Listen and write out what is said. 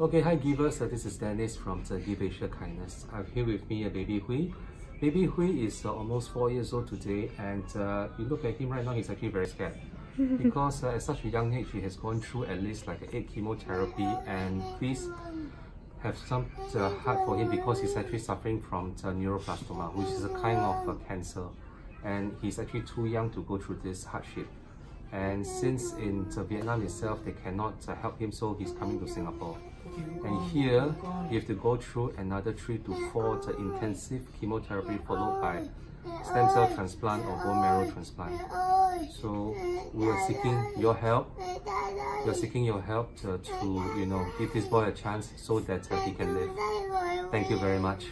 Okay, hi givers. Uh, this is Dennis from the Give Asia Kindness. I'm here with me a baby Huy. Baby Huy is uh, almost four years old today, and uh, you look at him right now, he's actually very scared because uh, at such a young age, he has gone through at least like eight chemotherapy. And please have some uh, heart for him because he's actually suffering from the neuroblastoma, which is a kind of uh, cancer, and he's actually too young to go through this hardship. And since in Vietnam itself, they cannot uh, help him, so he's coming to Singapore. And here, you have to go through another three to four intensive chemotherapy followed by stem cell transplant or bone marrow transplant. So we are seeking your help. We are seeking your help to, to you know give this boy a chance so that uh, he can live. Thank you very much.